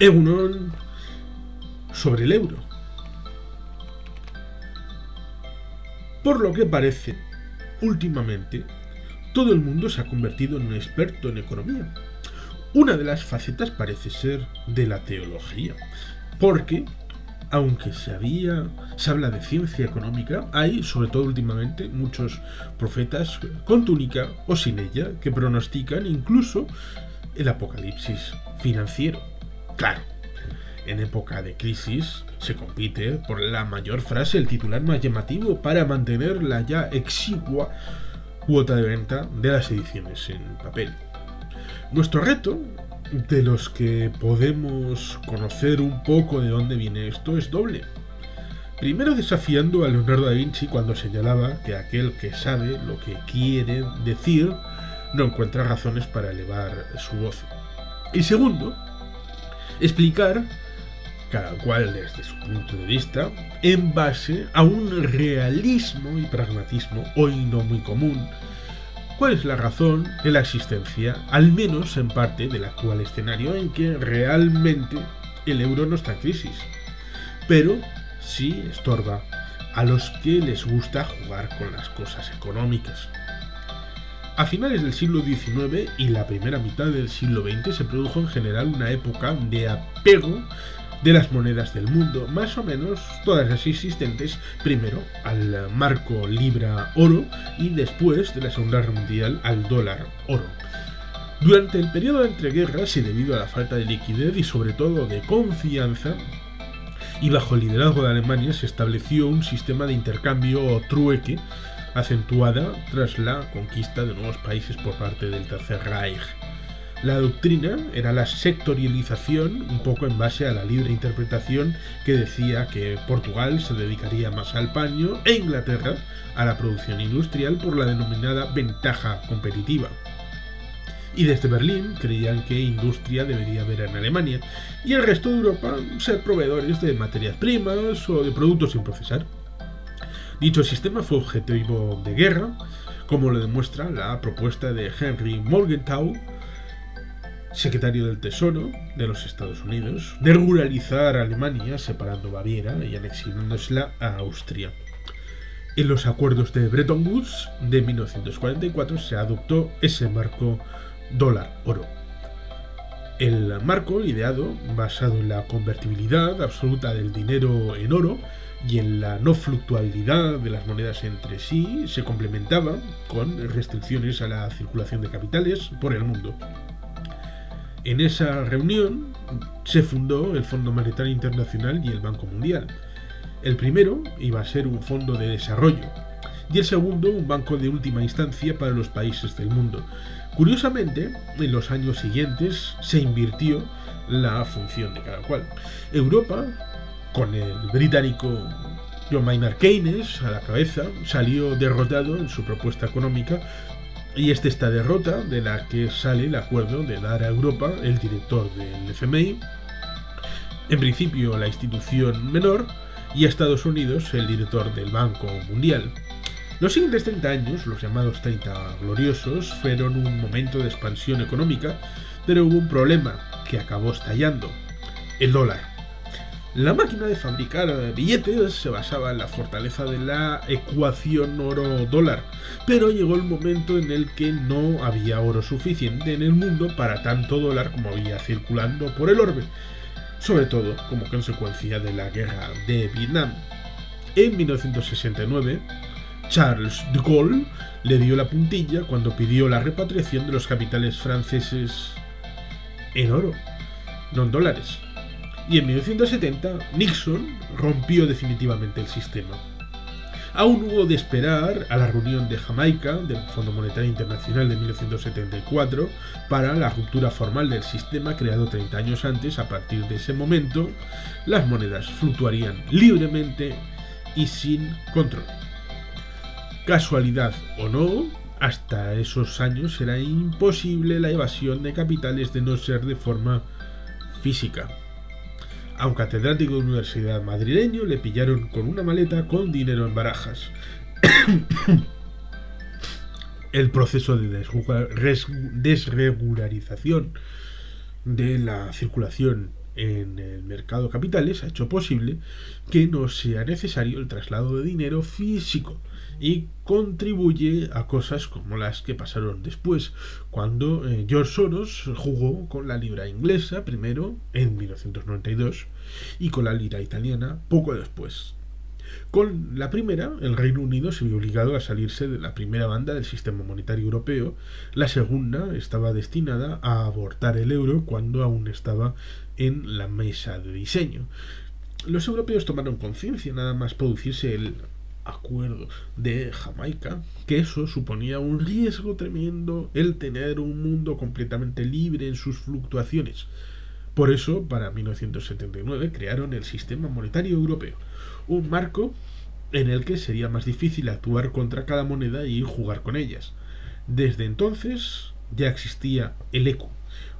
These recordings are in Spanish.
Egunon sobre el euro. Por lo que parece, últimamente, todo el mundo se ha convertido en un experto en economía. Una de las facetas parece ser de la teología, porque aunque se habla de ciencia económica, hay, sobre todo últimamente, muchos profetas con túnica o sin ella que pronostican incluso el apocalipsis financiero. Claro, en época de crisis se compite por la mayor frase, el titular más llamativo para mantener la ya exigua cuota de venta de las ediciones en papel. Nuestro reto, de los que podemos conocer un poco de dónde viene esto, es doble. Primero desafiando a Leonardo da Vinci cuando señalaba que aquel que sabe lo que quiere decir no encuentra razones para elevar su voz. Y segundo, explicar cada cual desde su punto de vista, en base a un realismo y pragmatismo hoy no muy común. ¿Cuál es la razón de la existencia, al menos en parte, del actual escenario en que realmente el euro no está en crisis? Pero sí estorba a los que les gusta jugar con las cosas económicas. A finales del siglo XIX y la primera mitad del siglo XX se produjo en general una época de apego de las monedas del mundo, más o menos todas las existentes, primero al marco libra-oro y después de la Segunda Guerra Mundial al dólar-oro. Durante el periodo de entreguerras y debido a la falta de liquidez y sobre todo de confianza, y bajo el liderazgo de Alemania se estableció un sistema de intercambio o trueque acentuada tras la conquista de nuevos países por parte del Tercer Reich. La doctrina era la sectorialización, un poco en base a la libre interpretación que decía que Portugal se dedicaría más al paño e Inglaterra a la producción industrial por la denominada ventaja competitiva. Y desde Berlín creían que industria debería haber en Alemania y el resto de Europa ser proveedores de materias primas o de productos sin procesar. Dicho sistema fue objetivo de guerra, como lo demuestra la propuesta de Henry Morgenthau, secretario del Tesoro de los Estados Unidos, de ruralizar Alemania separando Baviera y anexionándosela a Austria. En los acuerdos de Bretton Woods de 1944 se adoptó ese marco dólar-oro. El marco ideado, basado en la convertibilidad absoluta del dinero en oro y en la no fluctuabilidad de las monedas entre sí, se complementaba con restricciones a la circulación de capitales por el mundo. En esa reunión se fundó el Fondo Monetario Internacional y el Banco Mundial. El primero iba a ser un fondo de desarrollo y el segundo un banco de última instancia para los países del mundo. Curiosamente, en los años siguientes se invirtió la función de cada cual. Europa, con el británico John Maynard Keynes a la cabeza, salió derrotado en su propuesta económica y es esta derrota de la que sale el acuerdo de dar a Europa el director del FMI, en principio la institución menor, y a Estados Unidos el director del Banco Mundial. Los siguientes 30 años, los llamados 30 gloriosos, fueron un momento de expansión económica, pero hubo un problema que acabó estallando, el dólar. La máquina de fabricar billetes se basaba en la fortaleza de la ecuación oro-dólar, pero llegó el momento en el que no había oro suficiente en el mundo para tanto dólar como había circulando por el orbe, sobre todo como consecuencia de la guerra de Vietnam. En 1969, Charles de Gaulle le dio la puntilla cuando pidió la repatriación de los capitales franceses en oro, no en dólares y en 1970 Nixon rompió definitivamente el sistema. Aún hubo de esperar a la reunión de Jamaica del Fondo Monetario Internacional de 1974 para la ruptura formal del sistema creado 30 años antes. A partir de ese momento, las monedas fluctuarían libremente y sin control. Casualidad o no, hasta esos años era imposible la evasión de capitales de no ser de forma física. A un catedrático de universidad madrileño le pillaron con una maleta con dinero en barajas. El proceso de desregularización de la circulación en el mercado capitales ha hecho posible que no sea necesario el traslado de dinero físico y contribuye a cosas como las que pasaron después, cuando eh, George Soros jugó con la libra inglesa primero en 1992 y con la lira italiana poco después. Con la primera, el Reino Unido se vio obligado a salirse de la primera banda del sistema monetario europeo. La segunda estaba destinada a abortar el euro cuando aún estaba en la mesa de diseño. Los europeos tomaron conciencia nada más producirse el acuerdo de Jamaica, que eso suponía un riesgo tremendo el tener un mundo completamente libre en sus fluctuaciones. Por eso, para 1979 crearon el Sistema Monetario Europeo, un marco en el que sería más difícil actuar contra cada moneda y jugar con ellas. Desde entonces ya existía el ECU,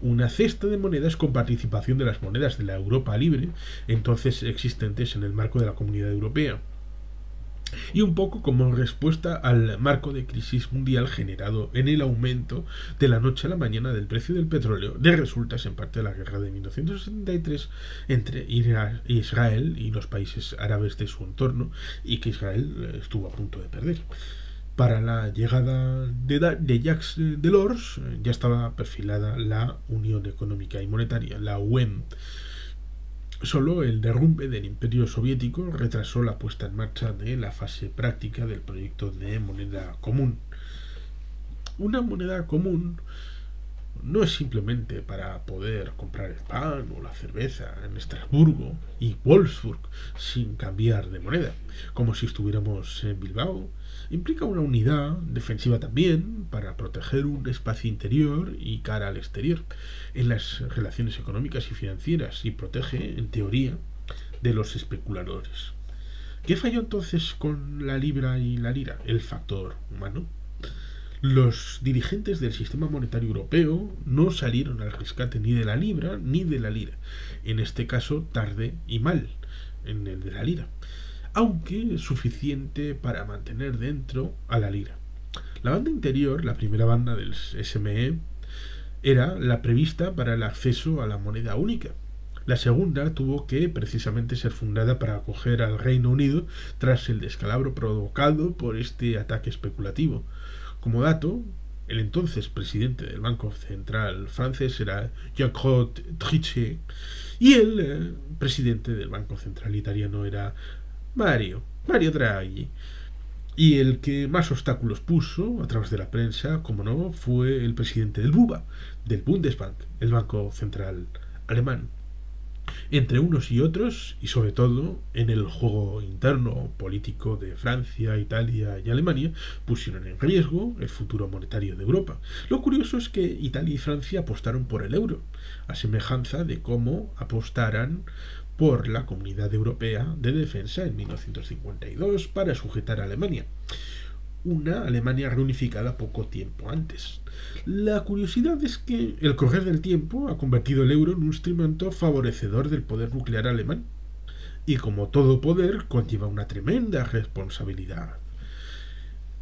una cesta de monedas con participación de las monedas de la Europa libre, entonces existentes en el marco de la Comunidad Europea y un poco como respuesta al marco de crisis mundial generado en el aumento de la noche a la mañana del precio del petróleo de resultas en parte de la guerra de 1973 entre Israel y los países árabes de su entorno y que Israel estuvo a punto de perder. Para la llegada de, Jacques Delors ya estaba perfilada la Unión Económica y Monetaria, la UEM, Solo el derrumbe del Imperio Soviético retrasó la puesta en marcha de la fase práctica del proyecto de moneda común. Una moneda común no es simplemente para poder comprar el pan o la cerveza en Estrasburgo y Wolfsburg sin cambiar de moneda, como si estuviéramos en Bilbao Implica una unidad defensiva también para proteger un espacio interior y cara al exterior en las relaciones económicas y financieras y protege, en teoría, de los especuladores. ¿Qué falló entonces con la libra y la lira? El factor humano. Los dirigentes del sistema monetario europeo no salieron al rescate ni de la libra ni de la lira. En este caso, tarde y mal, en el de la lira aunque suficiente para mantener dentro a la lira. La banda interior, la primera banda del SME, era la prevista para el acceso a la moneda única. La segunda tuvo que precisamente ser fundada para acoger al Reino Unido tras el descalabro provocado por este ataque especulativo. Como dato, el entonces presidente del Banco Central francés era Jacques Trichet y el eh, presidente del Banco Central italiano era Mario, Mario Draghi. Y el que más obstáculos puso a través de la prensa, como no, fue el presidente del BUBA, del Bundesbank, el Banco Central Alemán. Entre unos y otros, y sobre todo en el juego interno político de Francia, Italia y Alemania, pusieron en riesgo el futuro monetario de Europa. Lo curioso es que Italia y Francia apostaron por el euro, a semejanza de cómo apostaran por la Comunidad Europea de Defensa en 1952 para sujetar a Alemania. Una Alemania reunificada poco tiempo antes. La curiosidad es que el correr del tiempo ha convertido el euro en un instrumento favorecedor del poder nuclear alemán. Y como todo poder, conlleva una tremenda responsabilidad.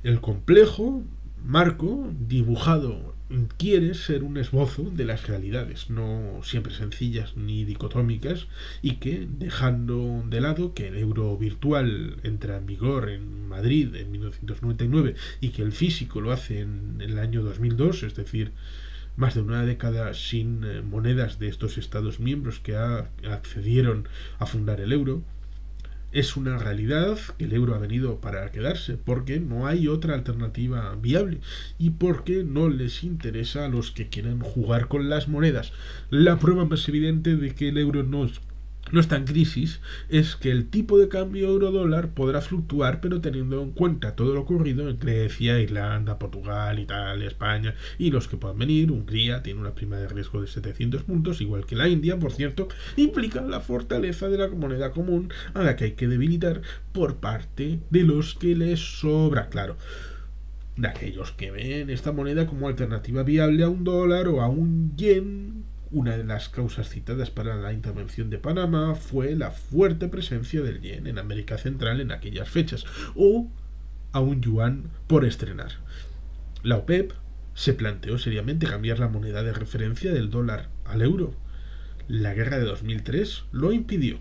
El complejo marco dibujado quiere ser un esbozo de las realidades, no siempre sencillas ni dicotómicas, y que, dejando de lado que el euro virtual entra en vigor en Madrid en 1999 y que el físico lo hace en el año 2002, es decir, más de una década sin eh, monedas de estos Estados miembros que accedieron a fundar el euro, es una realidad que el euro ha venido para quedarse, porque no hay otra alternativa viable y porque no les interesa a los que quieran jugar con las monedas. La prueba más evidente de que el euro no no está en crisis, es que el tipo de cambio euro-dólar podrá fluctuar, pero teniendo en cuenta todo lo ocurrido en Grecia, Irlanda, Portugal, Italia, España y los que puedan venir. Hungría tiene una prima de riesgo de 700 puntos, igual que la India, por cierto, implica la fortaleza de la moneda común a la que hay que debilitar por parte de los que les sobra, claro de aquellos que ven esta moneda como alternativa viable a un dólar o a un yen una de las causas citadas para la intervención de Panamá fue la fuerte presencia del yen en América Central en aquellas fechas, o a un yuan por estrenar. La OPEP se planteó seriamente cambiar la moneda de referencia del dólar al euro. La guerra de 2003 lo impidió.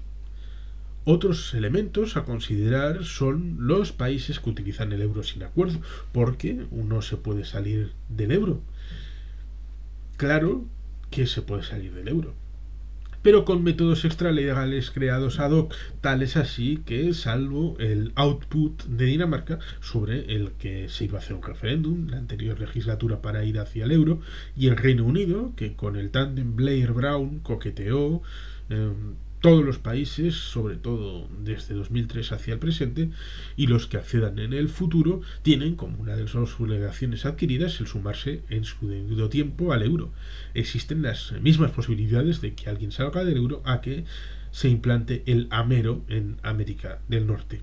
Otros elementos a considerar son los países que utilizan el euro sin acuerdo, porque uno se puede salir del euro. Claro que se puede salir del euro, pero con métodos extralegales creados ad hoc, tales así que, salvo el output de Dinamarca, sobre el que se iba a hacer un referéndum, la anterior legislatura para ir hacia el euro, y el Reino Unido, que con el tándem Blair-Brown coqueteó, eh, todos los países, sobre todo desde 2003 hacia el presente, y los que accedan en el futuro, tienen como una de sus obligaciones adquiridas el sumarse en su debido tiempo al euro. Existen las mismas posibilidades de que alguien salga del euro a que se implante el amero en América del Norte.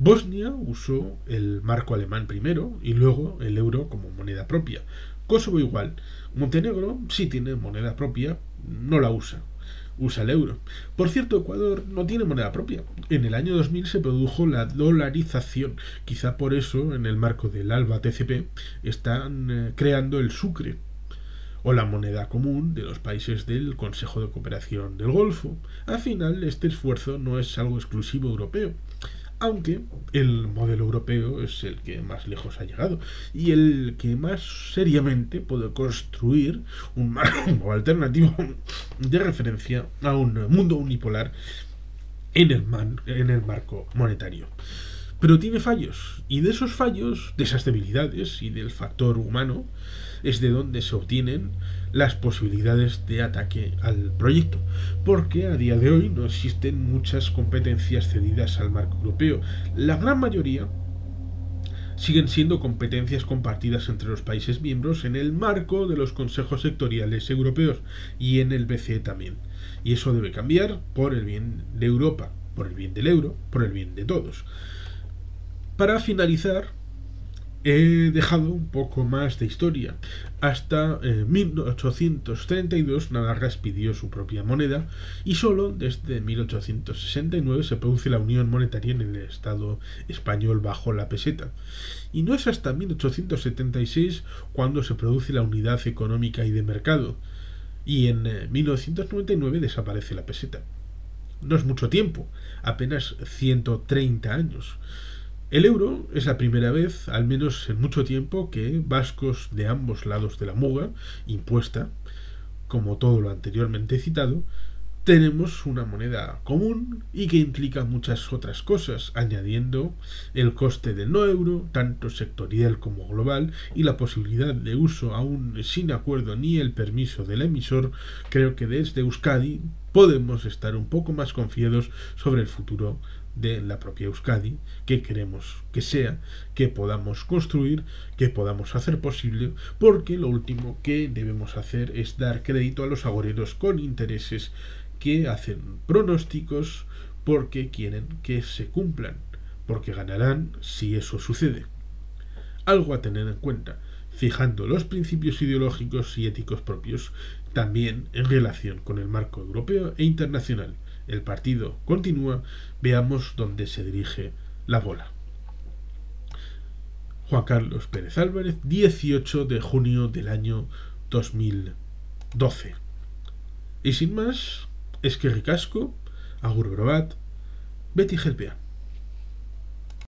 Bosnia usó el marco alemán primero y luego el euro como moneda propia. Kosovo igual. Montenegro sí tiene moneda propia, no la usa usa el euro. Por cierto, Ecuador no tiene moneda propia. En el año 2000 se produjo la dolarización. Quizá por eso, en el marco del ALBA TCP, están eh, creando el sucre o la moneda común de los países del Consejo de Cooperación del Golfo. Al final, este esfuerzo no es algo exclusivo europeo aunque el modelo europeo es el que más lejos ha llegado y el que más seriamente puede construir un marco alternativo de referencia a un mundo unipolar en el, en el marco monetario. Pero tiene fallos, y de esos fallos, de esas debilidades y del factor humano, es de donde se obtienen las posibilidades de ataque al proyecto, porque a día de hoy no existen muchas competencias cedidas al marco europeo. La gran mayoría siguen siendo competencias compartidas entre los países miembros en el marco de los consejos sectoriales europeos y en el BCE también. Y eso debe cambiar por el bien de Europa, por el bien del euro, por el bien de todos. Para finalizar, he dejado un poco más de historia. Hasta 1832 eh, Navarra expidió su propia moneda y solo desde 1869 se produce la unión monetaria en el Estado español bajo la peseta. Y no es hasta 1876 cuando se produce la unidad económica y de mercado. Y en 1999 eh, desaparece la peseta. No es mucho tiempo, apenas 130 años. El euro es la primera vez, al menos en mucho tiempo, que vascos de ambos lados de la muga, impuesta, como todo lo anteriormente citado, tenemos una moneda común y que implica muchas otras cosas, añadiendo el coste del no euro, tanto sectorial como global, y la posibilidad de uso aún sin acuerdo ni el permiso del emisor, creo que desde Euskadi podemos estar un poco más confiados sobre el futuro de la propia Euskadi, que queremos que sea, que podamos construir, que podamos hacer posible, porque lo último que debemos hacer es dar crédito a los agoreros con intereses que hacen pronósticos porque quieren que se cumplan, porque ganarán si eso sucede. Algo a tener en cuenta, fijando los principios ideológicos y éticos propios, también en relación con el marco europeo e internacional el partido continúa, veamos dónde se dirige la bola. Juan Carlos Pérez Álvarez, 18 de junio del año 2012. Y sin más, es que ricasco, agur Betty Gelpea.